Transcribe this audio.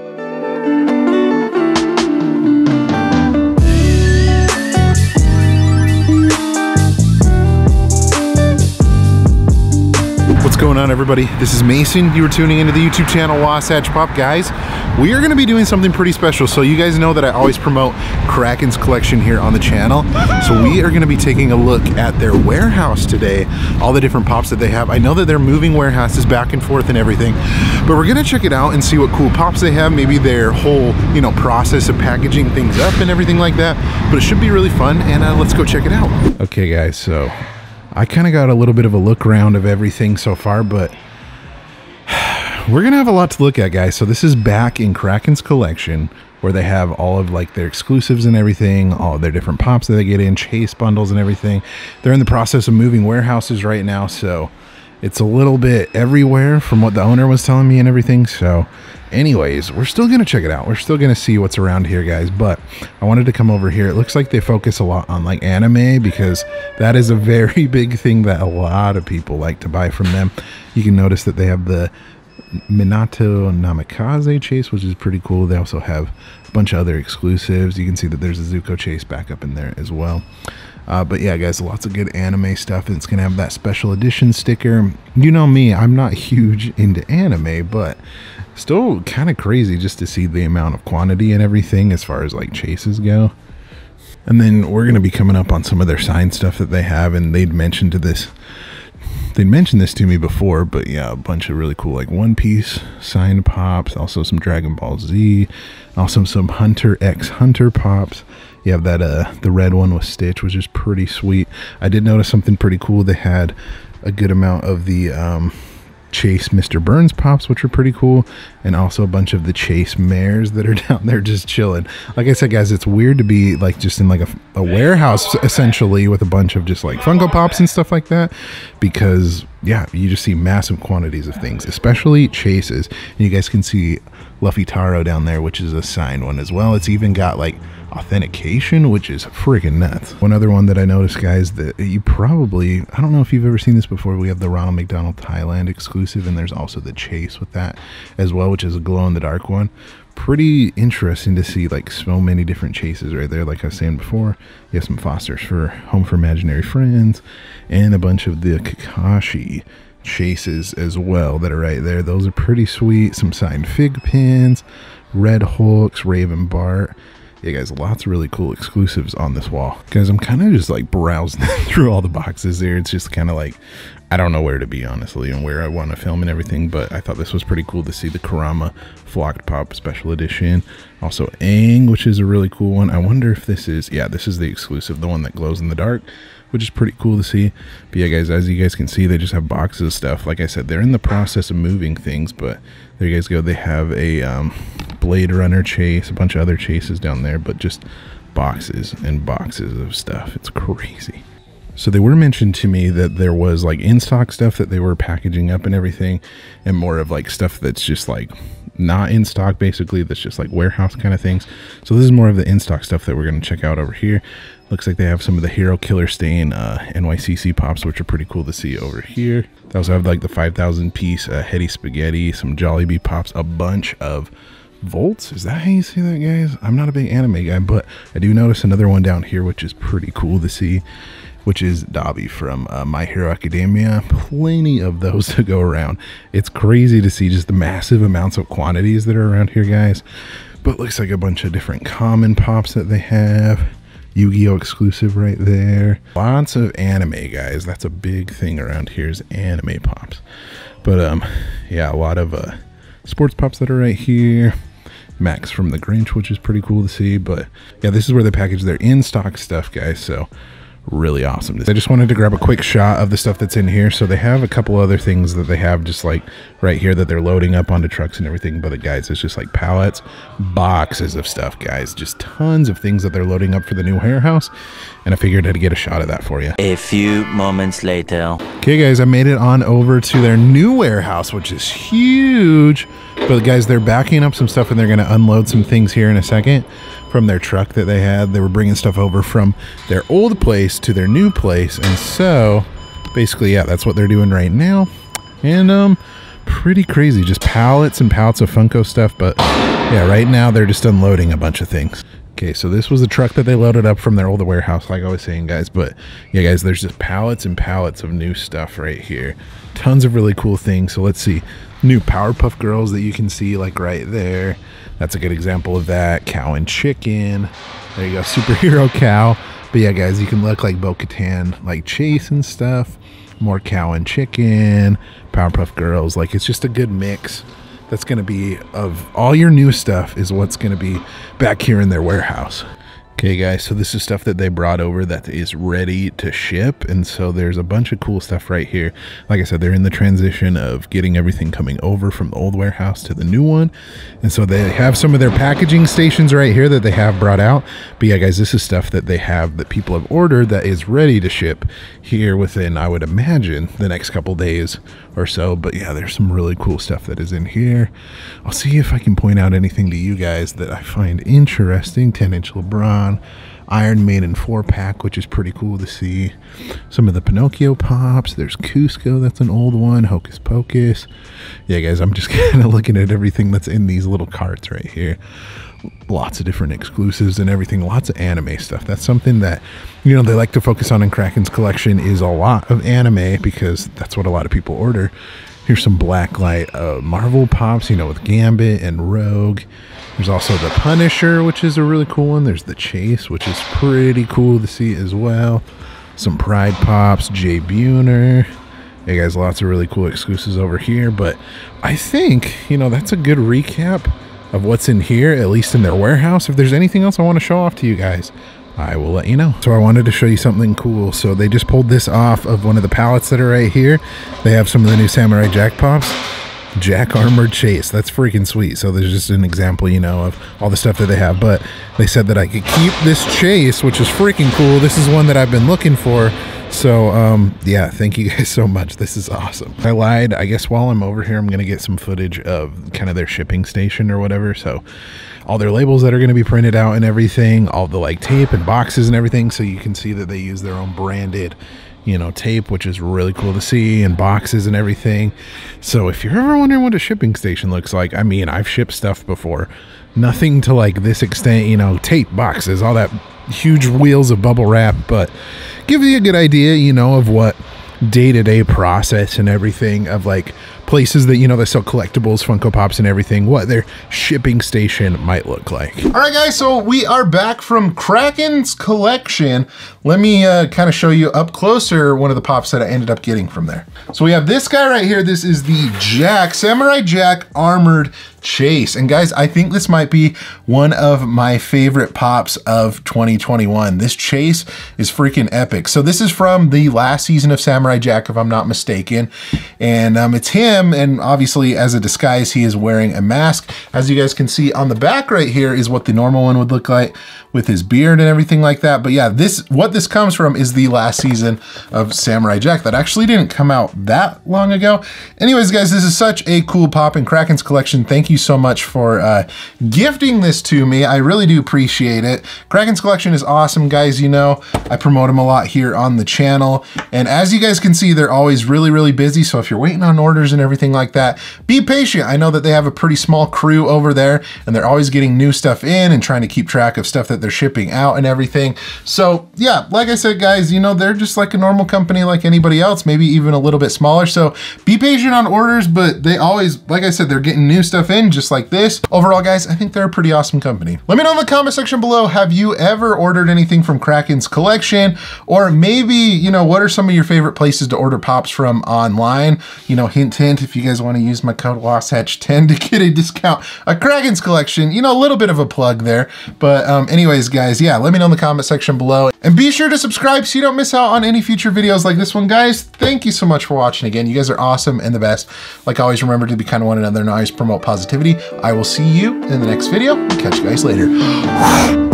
What's on everybody? This is Mason. You are tuning into the YouTube channel Wasatch Pop. Guys, we are going to be doing something pretty special. So you guys know that I always promote Kraken's collection here on the channel. So we are going to be taking a look at their warehouse today. All the different pops that they have. I know that they're moving warehouses back and forth and everything. But we're going to check it out and see what cool pops they have. Maybe their whole, you know, process of packaging things up and everything like that. But it should be really fun and uh, let's go check it out. Okay guys, so I kind of got a little bit of a look around of everything so far, but we're gonna have a lot to look at, guys. So this is back in Kraken's collection where they have all of like their exclusives and everything, all their different pops that they get in, chase bundles and everything. They're in the process of moving warehouses right now, so it's a little bit everywhere from what the owner was telling me and everything. So anyways, we're still going to check it out. We're still going to see what's around here, guys. But I wanted to come over here. It looks like they focus a lot on like anime because that is a very big thing that a lot of people like to buy from them. You can notice that they have the Minato Namikaze chase, which is pretty cool. They also have a bunch of other exclusives. You can see that there's a Zuko chase back up in there as well. Uh, but yeah, guys, lots of good anime stuff. It's gonna have that special edition sticker. You know me, I'm not huge into anime, but still kind of crazy just to see the amount of quantity and everything as far as like chases go. And then we're gonna be coming up on some of their sign stuff that they have, and they'd mentioned to this. They'd mentioned this to me before, but yeah, a bunch of really cool like One Piece signed pops, also some Dragon Ball Z, also some Hunter X Hunter pops you have that uh the red one with Stitch, which is pretty sweet. I did notice something pretty cool. They had a good amount of the um Chase Mr. Burns pops, which are pretty cool, and also a bunch of the Chase mares that are down there just chilling. Like I said, guys, it's weird to be like just in like a, a warehouse essentially with a bunch of just like Funko Pops and stuff like that, because yeah, you just see massive quantities of things, especially Chases. And you guys can see Luffytaro down there, which is a signed one as well. It's even got like authentication, which is freaking nuts. One other one that I noticed, guys, that you probably, I don't know if you've ever seen this before, we have the Ronald McDonald Thailand exclusive, and there's also the Chase with that as well, which is a glow in the dark one. Pretty interesting to see like so many different chases right there. Like I was saying before, you have some Fosters for Home for Imaginary Friends and a bunch of the Kakashi chases as well that are right there. Those are pretty sweet. Some signed fig pins, Red Hulks, Raven Bart yeah guys lots of really cool exclusives on this wall guys i'm kind of just like browsing through all the boxes there it's just kind of like i don't know where to be honestly and where i want to film and everything but i thought this was pretty cool to see the Kurama flocked pop special edition also Aang, which is a really cool one i wonder if this is yeah this is the exclusive the one that glows in the dark which is pretty cool to see. But yeah, guys, as you guys can see, they just have boxes of stuff. Like I said, they're in the process of moving things, but there you guys go. They have a um, Blade Runner chase, a bunch of other chases down there, but just boxes and boxes of stuff. It's crazy. So they were mentioned to me that there was like in stock stuff that they were packaging up and everything, and more of like stuff that's just like not in stock basically that's just like warehouse kind of things. So this is more of the in stock stuff that we're going to check out over here. Looks like they have some of the hero killer stain uh, nycc pops which are pretty cool to see over here. They also have like the 5000 piece uh, heady spaghetti some jollibee pops a bunch of volts. Is that how you say that guys? I'm not a big anime guy but i do notice another one down here which is pretty cool to see which is Dabi from uh, My Hero Academia. Plenty of those to go around. It's crazy to see just the massive amounts of quantities that are around here, guys. But looks like a bunch of different common pops that they have. Yu-Gi-Oh exclusive right there. Lots of anime, guys. That's a big thing around here is anime pops. But um, yeah, a lot of uh, sports pops that are right here. Max from the Grinch, which is pretty cool to see. But yeah, this is where they package their in-stock stuff, guys. So really awesome. I just wanted to grab a quick shot of the stuff that's in here. So they have a couple other things that they have just like right here that they're loading up onto trucks and everything. But uh, guys, it's just like pallets, boxes of stuff, guys. Just tons of things that they're loading up for the new warehouse. And I figured I'd get a shot of that for you. A few moments later. Okay, guys, I made it on over to their new warehouse, which is huge. But guys, they're backing up some stuff and they're going to unload some things here in a second from their truck that they had. They were bringing stuff over from their old place to their new place. And so basically, yeah, that's what they're doing right now. And um pretty crazy, just pallets and pallets of Funko stuff, but Yeah, right now they're just unloading a bunch of things. Okay, so this was the truck that they loaded up from their old warehouse, like I was saying, guys. But yeah, guys, there's just pallets and pallets of new stuff right here. Tons of really cool things. So let's see. New Powerpuff Girls that you can see, like right there. That's a good example of that. Cow and chicken. There you go, superhero cow. But yeah, guys, you can look like Bo Katan, like Chase and stuff. More cow and chicken, Powerpuff Girls. Like it's just a good mix that's going to be of all your new stuff is what's going to be back here in their warehouse. Okay, guys, so this is stuff that they brought over that is ready to ship. And so there's a bunch of cool stuff right here. Like I said, they're in the transition of getting everything coming over from the old warehouse to the new one. And so they have some of their packaging stations right here that they have brought out. But yeah, guys, this is stuff that they have that people have ordered that is ready to ship here within, I would imagine, the next couple days or so. But yeah, there's some really cool stuff that is in here. I'll see if I can point out anything to you guys that I find interesting. 10 inch Iron Maiden 4 pack, which is pretty cool to see. Some of the Pinocchio pops. There's Kuzco, that's an old one. Hocus Pocus. Yeah, guys, I'm just kind of looking at everything that's in these little carts right here lots of different exclusives and everything lots of anime stuff that's something that you know they like to focus on in kraken's collection is a lot of anime because that's what a lot of people order here's some blacklight uh, marvel pops you know with gambit and rogue. There's also the punisher which is a really cool one. There's the chase which is pretty cool to see as well. Some pride pops jay buhner. Hey guys, lots of really cool exclusives over here, but I think, you know, that's a good recap of what's in here, at least in their warehouse. If there's anything else I want to show off to you guys, I will let you know. So I wanted to show you something cool. So they just pulled this off of one of the pallets that are right here. They have some of the new Samurai Jack Pops. Jack Armored Chase. That's freaking sweet. So there's just an example, you know, of all the stuff that they have. But they said that I could keep this chase, which is freaking cool. This is one that I've been looking for so, um, yeah, thank you guys so much. This is awesome. I lied. I guess while I'm over here, I'm going to get some footage of kind of their shipping station or whatever. So, all their labels that are going to be printed out and everything, all the like tape and boxes and everything. So, you can see that they use their own branded, you know, tape, which is really cool to see, and boxes and everything. So, if you're ever wondering what a shipping station looks like, I mean, I've shipped stuff before. Nothing to like this extent, you know, tape boxes, all that huge wheels of bubble wrap, but give you a good idea, you know, of what day to day process and everything of like places that you know they sell collectibles, Funko Pops, and everything, what their shipping station might look like. All right, guys, so we are back from Kraken's collection. Let me uh, kind of show you up closer one of the pops that I ended up getting from there. So we have this guy right here. This is the Jack, Samurai Jack Armored Chase. And guys, I think this might be one of my favorite pops of 2021. This chase is freaking epic. So this is from the last season of Samurai Jack, if I'm not mistaken. And um, it's him, and obviously as a disguise, he is wearing a mask. As you guys can see on the back right here is what the normal one would look like with his beard and everything like that. But yeah, this what this comes from is the last season of Samurai Jack that actually didn't come out that long ago. Anyways, guys, this is such a cool pop in Kraken's collection. Thank you so much for uh, gifting this to me. I really do appreciate it. Kraken's collection is awesome, guys. You know, I promote them a lot here on the channel. And as you guys can see, they're always really, really busy. So if you're waiting on orders and everything like that, be patient. I know that they have a pretty small crew over there and they're always getting new stuff in and trying to keep track of stuff that they're shipping out and everything. So yeah, like I said, guys, you know, they're just like a normal company like anybody else, maybe even a little bit smaller. So be patient on orders, but they always, like I said, they're getting new stuff in just like this. Overall, guys, I think they're a pretty awesome company. Let me know in the comment section below, have you ever ordered anything from Kraken's collection? Or maybe, you know, what are some of your favorite places to order pops from online? You know, hint, hint, if you guys want to use my code WASATCH10 to get a discount. A Kraken's collection, you know, a little bit of a plug there. But um, anyways, guys, yeah, let me know in the comment section below. And be sure to subscribe so you don't miss out on any future videos like this one, guys. Thank you so much for watching again. You guys are awesome and the best. Like always, remember to be kind of one another and always promote positivity. I will see you in the next video. Catch you guys later.